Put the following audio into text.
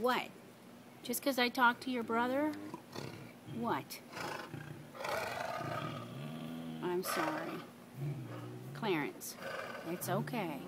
What? Just because I talked to your brother? What? I'm sorry. Clarence, it's okay.